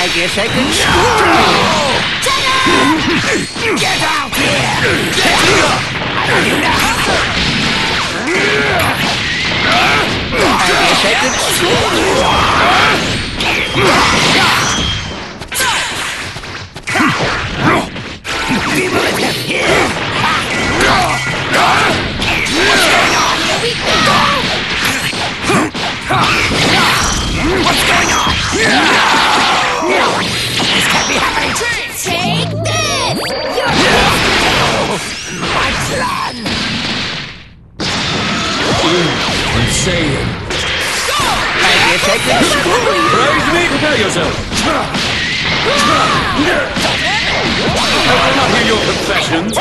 I guess I can you. Get out here! Get know. I guess I can school you. Take this! You're Insane. I guess I can school you. Praise me, prepare yourself. I will not hear your confessions.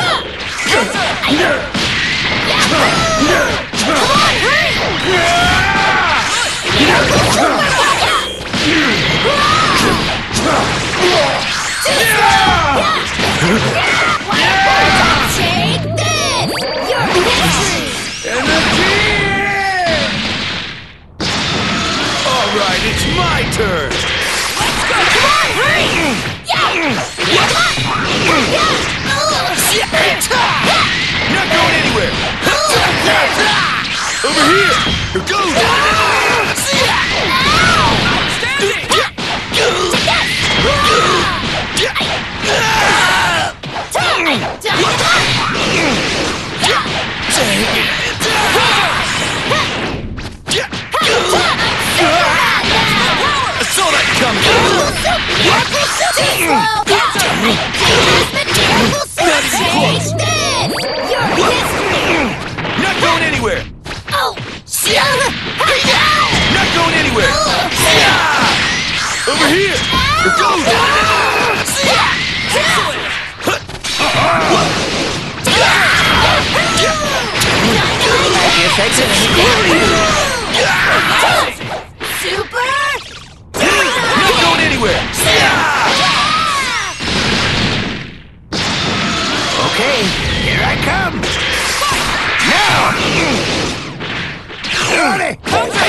Right, it's my turn. Let's go! Come on, hurry! Yeah! Yeah! Not going anywhere. Over here. Here goes. I takes it and Super! You're going anywhere! Okay, here I come! Now! Got!